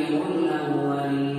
الأولين